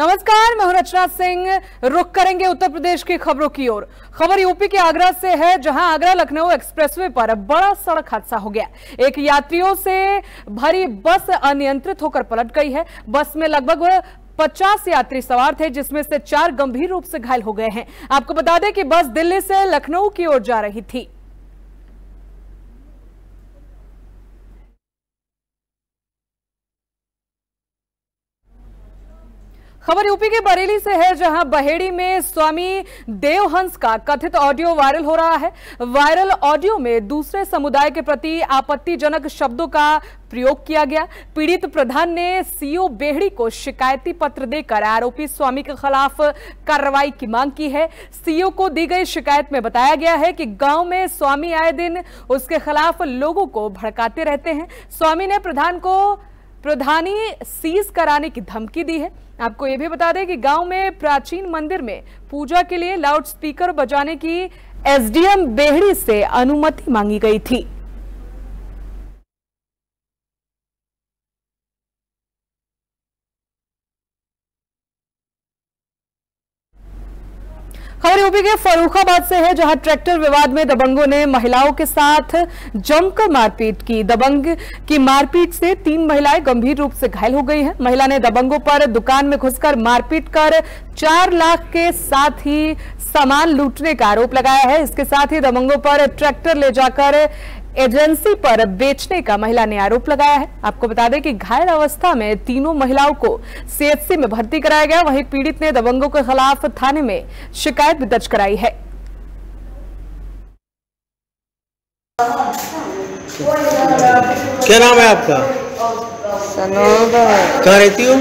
नमस्कार, मैं हूँ रचना सिंह। रुक करेंगे उत्तर प्रदेश की खबरों की ओर। खबर यूपी के आगरा से है, जहाँ आगरा लखनऊ एक्सप्रेसवे पर बड़ा सड़क हादसा हो गया। एक यात्रियों से भरी बस अनियंत्रित होकर पलट गई है। बस में लगभग 50 यात्री सवार थे, जिसमें से चार गंभीर रूप से घायल हो गए हैं। आपको बता दें कि बस दिल्ली से लखनऊ की ओर जा रही थी। खबर यूपी के बरेली से है, जहाँ बहेड़ी में स्वामी देवहंस का कथित ऑडियो वायरल हो रहा है। वायरल ऑडियो में दूसरे समुदाय के प्रति आपत्तिजनक शब्दों का प्रयोग किया गया। पीड़ित प्रधान ने सीओ बेहड़ी को शिकायती पत्र देकर आरोपी स्वामी के खिलाफ कार्रवाई की मांग की है। सीओ को दी गई शिकायत में बताया गया है कि गाँव में स्वामी आए दिन उसके खिलाफ लोगों को भड़काते रहते हैं। स्वामी ने प्रधान को, प्रधानी सीज कराने की धमकी दी है। आपको ये भी बता दें कि गाँव में प्राचीन मंदिर में पूजा के लिए लाउड स्पीकर बजाने की एसडीएम बेहड़ी से अनुमति मांगी गई थी। खबर यूपी के फरूखाबाद से है, जहाँ ट्रैक्टर विवाद में दबंगों ने महिलाओं के साथ जमकर मारपीट की। दबंग की मारपीट से तीन महिलाएँ गंभीर रूप से घायल हो गई हैं। महिला ने दबंगों पर दुकान में घुसकर मारपीट कर चार लाख के साथ ही सामान लूटने का आरोप लगाया है। इसके साथ ही दबंगों पर ट्रैक्टर ले जाकर एजेंसी पर बेचने का महिला ने आरोप लगाया है। आपको बता दें कि घायल अवस्था में तीनों महिलाओं को सीएचसी में भर्ती कराया गया। वहीं पीड़ित ने दबंगों के खिलाफ थाने में शिकायत भी दर्ज कराई है। क्या नाम है आपका? कहाँ रहती हो?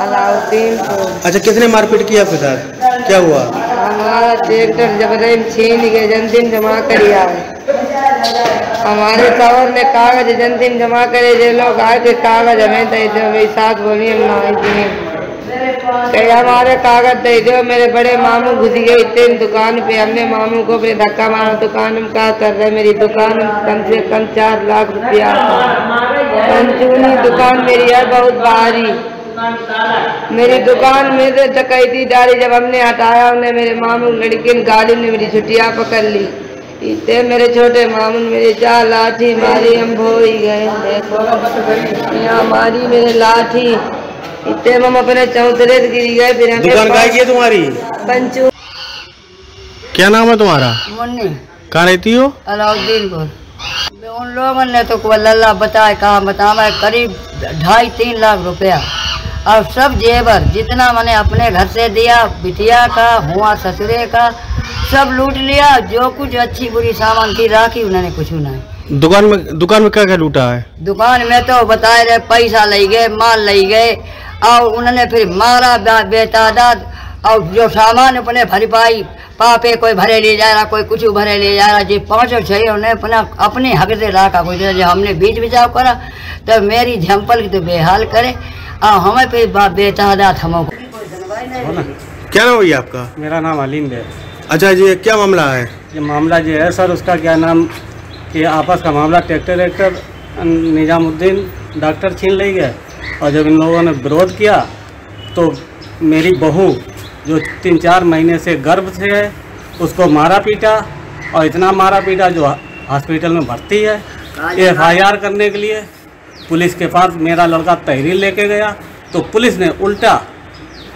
अलाउद्दीन अच्छा किसने मारपीट किया आपके साथ क्या हुआ? हमारा ट्रैक्टर जबरन छीन के जन्मदिन जमा करिया है। हमारे सवर में कागज़ जन्मदिन जमा करे, जे लोग आए थे कागज़ हमें दे दो मेरी साथ बोली, हम ना दिए कहे, हमारे कागज़ दे दो, मेरे बड़े मामू घुस गए, इतने दुकान पे हमने मामू को अपने धक्का मारा, दुकान में क्या कर रहे मेरी दुकान कम से कम चार लाख रुपया कंचूनी दुकान मेरी है, बहुत भारी। मेरी दुकान में से डकैती डाली, जब हमने हटाया, उन्हें मेरे मामू लड़की गाड़ी ने मेरी छुट्टियाँ पकड़ ली। इतने मेरे छोटे मामू ने मेरी चार लाठी मारी हम भो ही गए। यहाँ मारी मेरे लाठी। इतने हम अपने चौतरे गिर गए फिर दुकान की है तुम्हारी? पंचू क्या नाम है तुम्हारा? मुन्नी। कहाँ रहती हो? अलाउद्दीन को। उन लोगों ने तो को लल्ला बताया कहा बतावा करीब ढाई तीन लाख रुपया। और सब जेवर जितना मैंने अपने घर से दिया बिटिया का हुआ ससुरे का सब लूट लिया जो कुछ अच्छी बुरी सामान की राखी उन्होंने कुछ नहीं। दुकान में दुकान में क्या क्या लूटा है? दुकान में तो बताए रहे पैसा ले गए माल ले गए और उन्होंने फिर मारा बेतादाद और जो सामान अपने भरपाई पापे कोई भरे ले जा रहा कोई कुछ भरे ले जा रहा जी पाँचों छः उन्हें अपना अपने हक से रखा कुछ जो हमने बीच बिचाव करा तो मेरी झंपल की तो बेहाल करे और हमें बा- बेतादाद हमको क्या नाम है ये आपका? मेरा नाम अलिंद है। अच्छा जी क्या मामला है? ये मामला जो है सर, उसका क्या नाम कि आपस का मामला, ट्रैक्टर ट्रैक्टर निजामुद्दीन डॉक्टर छीन ले गए और जब इन लोगों ने विरोध किया तो मेरी बहू जो तीन चार महीने से गर्भ से है, उसको मारा पीटा और इतना मारा पीटा जो हॉस्पिटल में भर्ती है एफ़ आई आर करने के लिए पुलिस के पास मेरा लड़का तहरीर लेके गया तो पुलिस ने उल्टा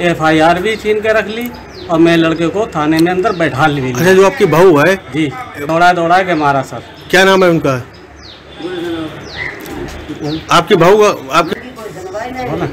एफ़ आई आर भी छीन के रख ली और मैं लड़के को थाने में अंदर बैठा ली अच्छा जो आपकी बहू है? जी दौड़ा दौड़ा के मारा सर। क्या नाम है उनका? आपकी बहू का आपकी हो ना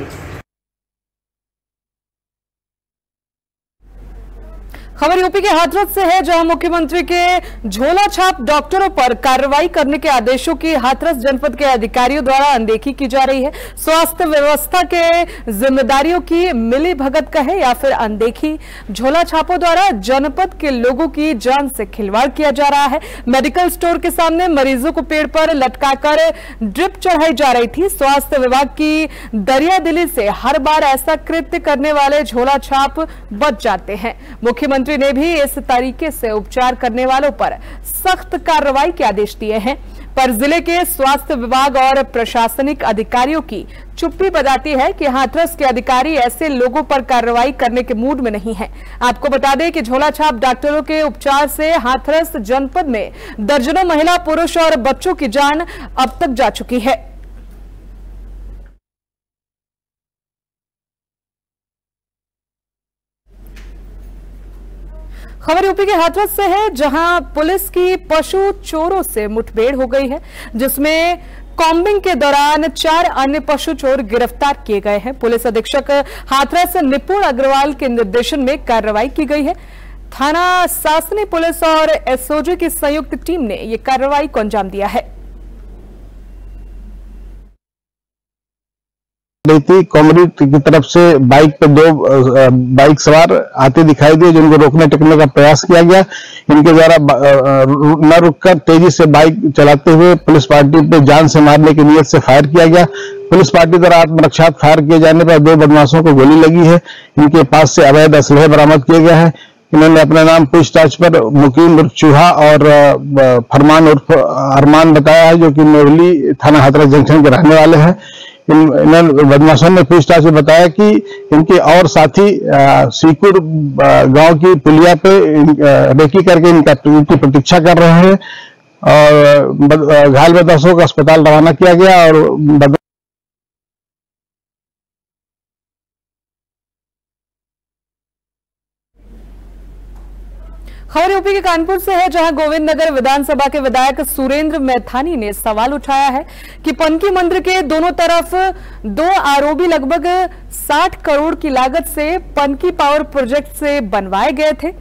खबर यूपी के हाथरस से है, जहाँ मुख्यमंत्री के झोला छाप डॉक्टरों पर कार्रवाई करने के आदेशों की हाथरस जनपद के अधिकारियों द्वारा अनदेखी की जा रही है। स्वास्थ्य व्यवस्था के जिम्मेदारियों की मिली भगत कहे या फिर अनदेखी? झोला छापों द्वारा जनपद के लोगों की जान से खिलवाड़ किया जा रहा है। मेडिकल स्टोर के सामने मरीजों को पेड़ पर लटकाकर ड्रिप चढ़ाई जा रही थी। स्वास्थ्य विभाग की दरिया से हर बार ऐसा कृत्य करने वाले झोला छाप बच जाते हैं। मुख्यमंत्री ने भी इस तरीके से उपचार करने वालों पर सख्त कार्रवाई के आदेश दिए हैं। पर ज़िले के स्वास्थ्य विभाग और प्रशासनिक अधिकारियों की चुप्पी बताती है कि हाथरस के अधिकारी ऐसे लोगों पर कार्रवाई करने के मूड में नहीं है। आपको बता दें कि झोलाछाप डॉक्टरों के उपचार से हाथरस जनपद में दर्जनों महिला, पुरुष और बच्चों की जान अब तक जा चुकी है। खबर यूपी के हाथरस से है, जहाँ पुलिस की पशु चोरों से मुठभेड़ हो गई है, जिसमें कॉम्बिंग के दौरान चार अन्य पशु चोर गिरफ़्तार किए गए हैं। पुलिस अधीक्षक हाथरस निपुण अग्रवाल के निर्देशन में कार्रवाई की गई है। थाना सासनी पुलिस और एसओजी की संयुक्त टीम ने यह कार्रवाई को अंजाम दिया है। रही थी कॉमेडी की तरफ़ से बाइक पे दो बाइक सवार आते दिखाई दिए, जिनको रोकने टकने का प्रयास किया गया। इनके द्वारा न रुककर तेज़ी से बाइक चलाते हुए पुलिस पार्टी पे जान से मारने की नीयत से फायर किया गया। पुलिस पार्टी द्वारा आत्मरक्षात फायर किए जाने पर दो बदमाशों को गोली लगी है। इनके पास से अवैध असलहे बरामद किए गए हैं। इन्होंने अपना नाम पूछताछ पर मुकीम उर्फ़ चूहा और फरमान उर्फ़ अरमान बताया है, जो कि मोरली थाना हाथरस जंक्शन के रहने वाले हैं। इन बदमाशों ने पूछताछ में बताया कि इनके और साथी सीकुर गाँव की पुलिया पे रेकी करके इनका इनकी प्रतीक्षा कर रहे हैं और घायल बदमाशों को अस्पताल रवाना किया गया और खबर यूपी के कानपुर से है जहाँ गोविंद नगर विधानसभा के विधायक सुरेंद्र मैथानी ने सवाल उठाया है कि पनकी मंदिर के दोनों तरफ़ दो आरओबी लगभग 60 करोड़ की लागत से पनकी पावर प्रोजेक्ट से बनवाए गए थे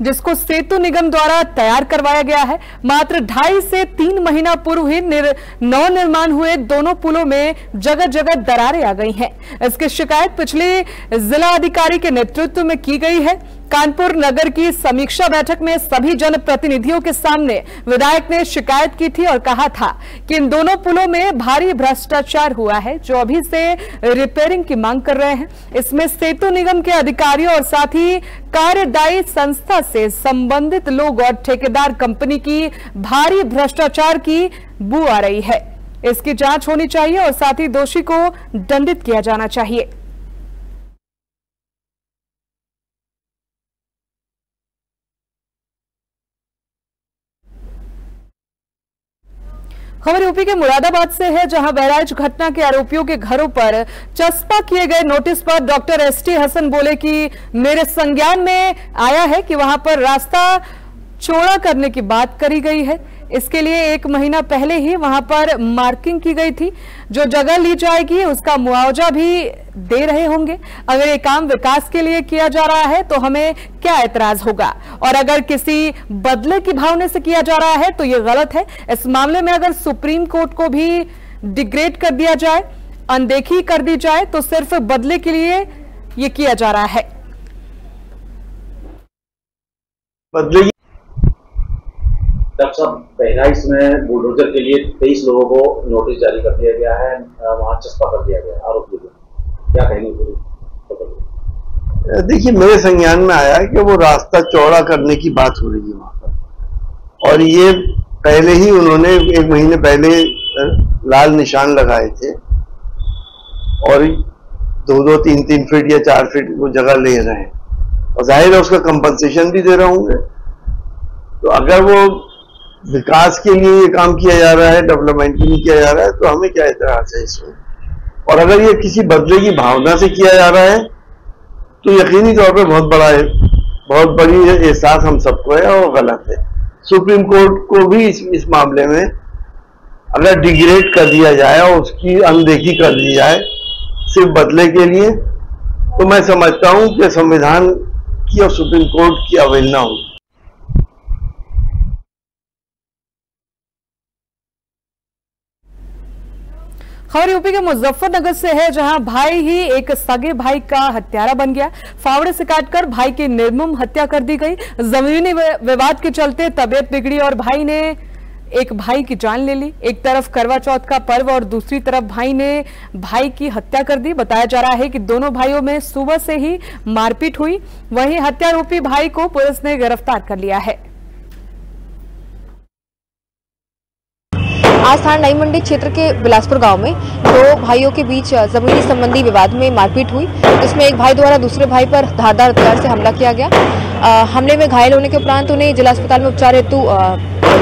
जिसको सेतु निगम द्वारा तैयार करवाया गया है। मात्र ढाई से तीन महीना पूर्व ही निर, नव निर्माण हुए दोनों पुलों में जगह जगह दरारें आ गई हैं। इसकी शिकायत पिछले जिला अधिकारी के नेतृत्व में की गई है। कानपुर नगर की समीक्षा बैठक में सभी जनप्रतिनिधियों के सामने विधायक ने शिकायत की थी और कहा था कि इन दोनों पुलों में भारी भ्रष्टाचार हुआ है, जो अभी से रिपेयरिंग की मांग कर रहे हैं। इसमें सेतु निगम के अधिकारियों और साथ ही कार्यदायी संस्था से संबंधित लोग और ठेकेदार कंपनी की भारी भ्रष्टाचार की बू आ रही है। इसकी जाँच होनी चाहिए और साथ ही दोषी को दंडित किया जाना चाहिए। खबर यूपी के मुरादाबाद से है, जहाँ बहराइच घटना के आरोपियों के घरों पर चस्पा किए गए नोटिस पर डॉक्टर एस टी हसन बोले कि मेरे संज्ञान में आया है कि वहाँ पर रास्ता चौड़ा करने की बात करी गई है। इसके लिए एक महीना पहले ही वहाँ पर मार्किंग की गई थी। जो जगह ली जाएगी, उसका मुआवजा भी दे रहे होंगे। अगर ये काम विकास के लिए किया जा रहा है तो हमें क्या एतराज़ होगा? और अगर किसी बदले की भावना से किया जा रहा है तो ये गलत है। इस मामले में अगर सुप्रीम कोर्ट को भी डिग्रेड कर दिया जाए, अनदेखी कर दी जाए तो सिर्फ़ बदले के लिए ये किया जा रहा है। बदले डॉक्टर साहब बहराइच में बुलडोजर के लिए तेईस लोगों को नोटिस जारी कर दिया गया है वहाँ चस्पा कर दिया गया है आरोपियों क्या कहेंगे पूरी। देखिए, मेरे संज्ञान में आया कि वो रास्ता चौड़ा करने की बात हो रही है वहाँ पर। और ये पहले ही उन्होंने एक महीने पहले लाल निशान लगाए थे। और दो दो, तीन तीन फीट या चार फीट वो जगह ले रहे हैं। और ज़ाहिर है, उसका कंपनसेशन भी दे रहे होंगे। तो अगर वो विकास के लिए ये काम किया जा रहा है डेवलपमेंट के लिए किया जा रहा है तो हमें क्या एतराज़ है इसमें? और अगर ये किसी बदले की भावना से किया जा रहा है तो यकीनी तौर पर बहुत बड़ा है बहुत बड़ी एहसास हम सबको है और गलत है। सुप्रीम कोर्ट को भी इस, इस मामले में अगर डिग्रेड कर दिया जाए और उसकी अनदेखी कर दी जाए सिर्फ़ बदले के लिए तो मैं समझता हूँ कि संविधान की और सुप्रीम कोर्ट की अवहेलना होगी। खबर यूपी के मुजफ्फरनगर से है, जहाँ भाई ही एक सगे भाई का हत्यारा बन गया। फावड़े से काटकर भाई की निर्मम हत्या कर दी गई। जमीनी विवाद के चलते तबियत बिगड़ी और भाई ने एक भाई की जान ले ली। एक तरफ़ करवा चौथ का पर्व और दूसरी तरफ़ भाई ने भाई की हत्या कर दी। बताया जा रहा है कि दोनों भाइयों में सुबह से ही मारपीट हुई। वहीं हत्यारोपी भाई को पुलिस ने गिरफ़्तार कर लिया है। आज थाना नई मंडी क्षेत्र के बिलासपुर गाँव में दो भाइयों के बीच जमीनी संबंधी विवाद में मारपीट हुई। इसमें एक भाई द्वारा दूसरे भाई पर धारदार हथियार से हमला किया गया। अ, हमले में घायल होने के उपरांत उन्हें जिला अस्पताल में उपचार हेतु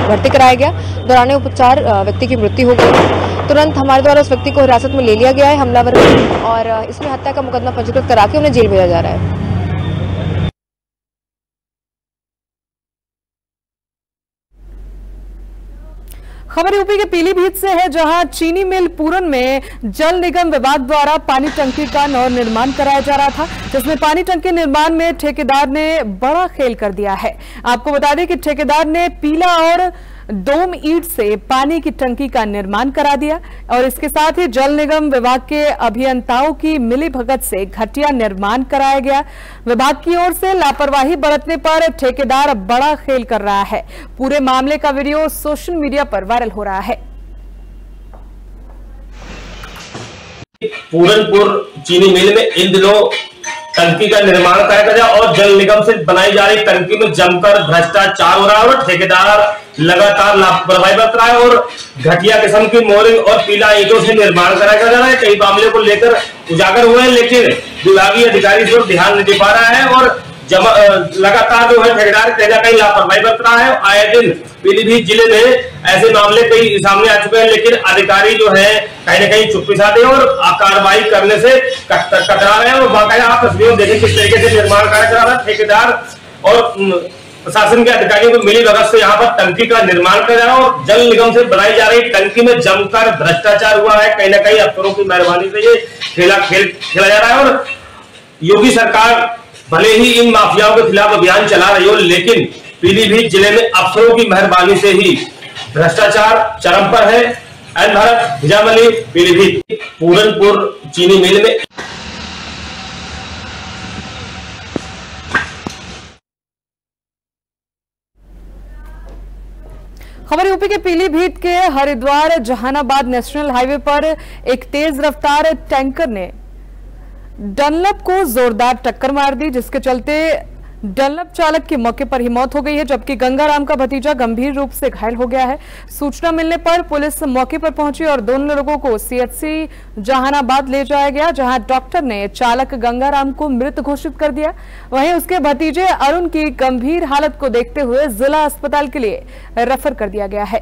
भर्ती कराया गया। दौरान उपचार व्यक्ति की मृत्यु हो गई। तुरंत हमारे द्वारा उस व्यक्ति को हिरासत में ले लिया गया है हमलावर। और इसमें हत्या का मुकदमा पंजीकृत करा के उन्हें जेल भेजा जा रहा है। खबर यूपी के पीलीभीत से है, जहाँ चीनी मिल पूरन में जल निगम विभाग द्वारा पानी टंकी का नव निर्माण कराया जा रहा था, जिसमें पानी टंकी निर्माण में ठेकेदार ने बड़ा खेल कर दिया है। आपको बता दें कि ठेकेदार ने पीला और डोम ईट से पानी की टंकी का निर्माण करा दिया और इसके साथ ही जल निगम विभाग के अभियंताओं की मिली भगत से घटिया निर्माण कराया गया। विभाग की ओर से लापरवाही बरतने पर ठेकेदार बड़ा खेल कर रहा है। पूरे मामले का वीडियो सोशल मीडिया पर वायरल हो रहा है। पूरनपुर चीनी मिल में इन दिनों टंकी का निर्माण कराया गया और जल निगम से बनाई जा रही टंकी में जमकर भ्रष्टाचार हो रहा है और ठेकेदार लगातार लापरवाही बरत रहा है और घटिया किस्म की मोरिंग और पीला ईटों से निर्माण कराया जा रहा है। कई मामले को लेकर उजागर हुए हैं, लेकिन विभागीय अधिकारी इस ध्यान नहीं दे पा रहा है और जमा लगातार जो है ठेकेदार कहीं ना कहीं लापरवाही बरत रहा है। आए दिन पीलीभीत ज़िले में ऐसे मामले कई सामने आ चुके हैं, लेकिन अधिकारी जो है कहीं ना कहीं चुप्पी साधे और कार्रवाई करने से कत- कतरा रहे हैं। और बाकायदा आप तस्वीरों देखें, किस तरीके से निर्माण कार्य करा रहा है ठेकेदार और प्रशासन के अधिकारियों को मिली भगत से यहाँ पर टंकी का निर्माण कर रहा है और जल निगम से बनाई जा रही टंकी में जमकर भ्रष्टाचार हुआ है। कहीं ना कहीं अफसरों की मेहरबानी से ये खेला, खेल, खेला जा रहा है और योगी सरकार भले ही इन माफियाओं के खिलाफ अभियान चला रही हो, लेकिन पीलीभीत ज़िले में अफसरों की मेहरबानी से ही भ्रष्टाचार चरम पर है। एन भारत हिजामली पीलीभीत, पूरनपुर, चीनी मिल में खबर यूपी के पीलीभीत के हरिद्वार जहानाबाद नेशनल हाईवे पर एक तेज रफ्तार टैंकर ने डनलप को जोरदार टक्कर मार दी, जिसके चलते डनलप चालक की मौके पर ही मौत हो गई है, जबकि गंगाराम का भतीजा गंभीर रूप से घायल हो गया है। सूचना मिलने पर पुलिस मौके पर पहुँची और दोनों लोगों को सीएचसी जहानाबाद ले जाया गया, जहाँ डॉक्टर ने चालक गंगाराम को मृत घोषित कर दिया। वहीं उसके भतीजे अरुण की गंभीर हालत को देखते हुए जिला अस्पताल के लिए रेफर कर दिया गया है।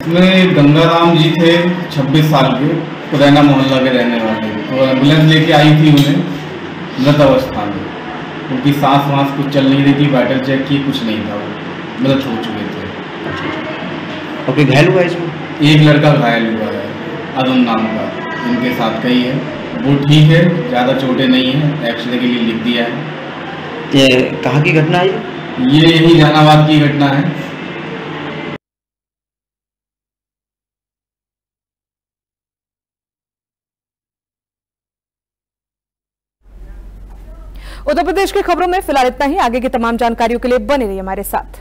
गंगाराम जी थे 26 साल के मोहल्ला के रहने वाले। तो एंबुलेंस लेके आई थी उन्हें। मृत अवस्था में। उनकी सांस वांस कुछ चल नहीं रही थी वाइटल चेक किए कुछ नहीं था वो। मृत हो चुके थे। और कोई घायल हुआ है इसमें? एक लड़का घायल हुआ है अरुण नाम का। इनके साथ का ही। है वो ठीक है ज़्यादा चोटें नहीं है एक्सरे के लिए लिख दिया है। ये कहाँ की घटना है ये? ये यही जहानाबाद की घटना है। उत्तर प्रदेश की खबरों में फ़िलहाल इतना ही। आगे की तमाम जानकारियों के लिए बने रहिए हमारे साथ।